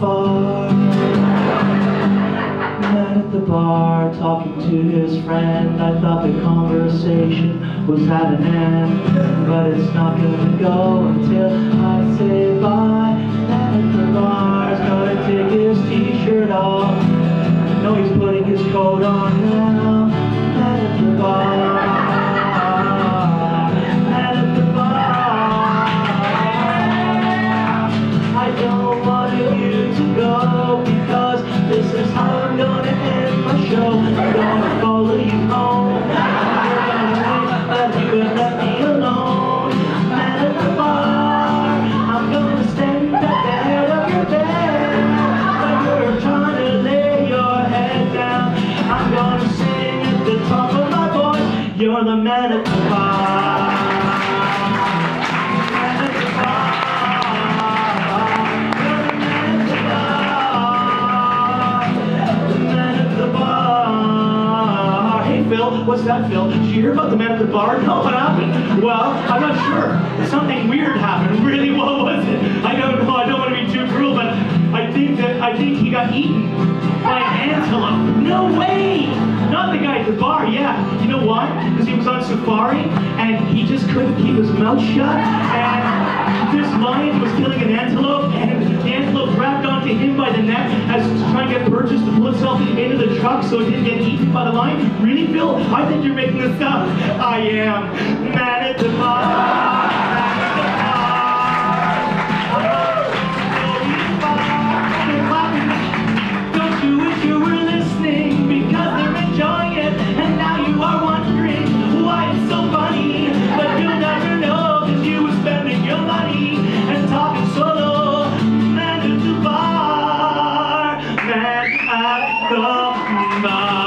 far. Man at the bar talking to his friend. I thought the conversation was at an end, but it's not gonna go until I say bye. Man at the bar's gonna take his t-shirt off. No, he's putting his coat on You're the man at the bar. Phil, what's that Phil? Did you hear about the man at the bar? No, what happened? Well, I'm not sure. Something weird happened. Really, what was it? I don't know. I don't want to be too cruel, but I think that I think he got eaten by an antelope. No way! Not the guy at the bar, yeah. You know why? Because he was on safari and he just couldn't keep his mouth shut. And this lion was killing an antelope, and the antelope grabbed onto him by the neck as he was trying to get purchased to pull itself into the truck so it didn't get eaten by the lion. Really, Phil? I think you're making this up. I am. mad at the bar. come now.